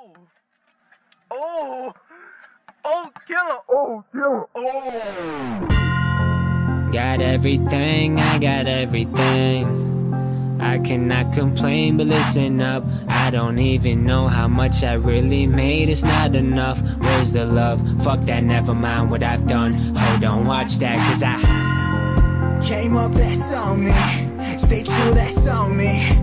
Oh. Oh. Oh, killer. Oh, killer. Oh. Got everything, I got everything. I cannot complain, but listen up. I don't even know how much I really made. It's not enough. Where's the love? Fuck that, never mind what I've done. Hold on, watch that, cause I came up, that's on me. Stay true, that's on me.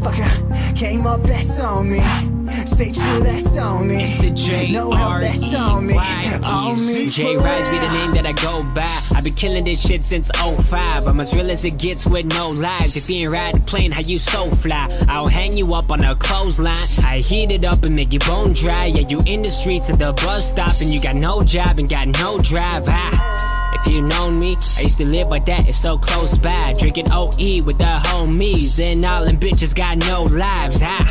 Motherfucker. Came up, that's on me. Stay true, that's on me. It's the J No help, that's on me. On me J-Reyez be the name that I go by. I've been killing this shit since 05. I'm as real as it gets with no lies. If you ain't riding plane, how you so fly? I'll hang you up on a clothesline. I heat it up and make your bone dry. Yeah, you in the streets at the bus stop and you got no job and got no drive. Ah. If you known me, I used to live like that, it's so close by. Drinking OE with the homies, and all them bitches got no lives. Ah.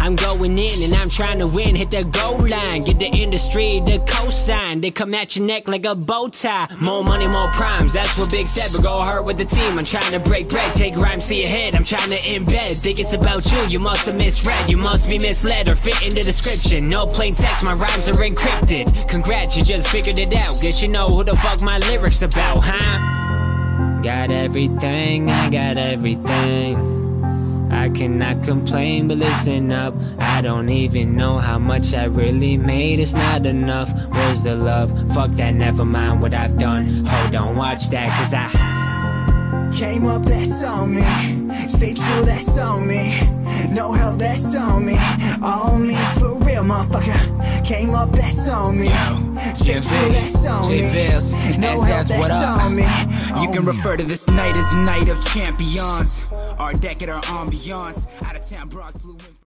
I'm going in and I'm trying to win. Hit the goal line, get the industry the cosign. They come at your neck like a bow tie. More money, more primes. That's what Big said. But go hard with the team. I'm trying to break bread, take rhymes to your head. I'm trying to embed. Think it's about you. You must have misread. You must be misled or fit in the description. No plain text. My rhymes are encrypted. Congrats, you just figured it out. Guess you know who the fuck my lyrics about, huh? Got everything. I got everything. I cannot complain, but listen up. I don't even know how much I really made. It's not enough. Where's the love? Fuck that, never mind what I've done. Hold on, watch that, cause I. Came up, that's on me. Stay true, that's on me. No help, that's on me. On me real, motherfucker. Came up, that's on me. Stay Jim true, that's on me. Vils, No SS, what up? You can refer to this night as night of champions. Our decade, our ambiance. Out of town bras flew in.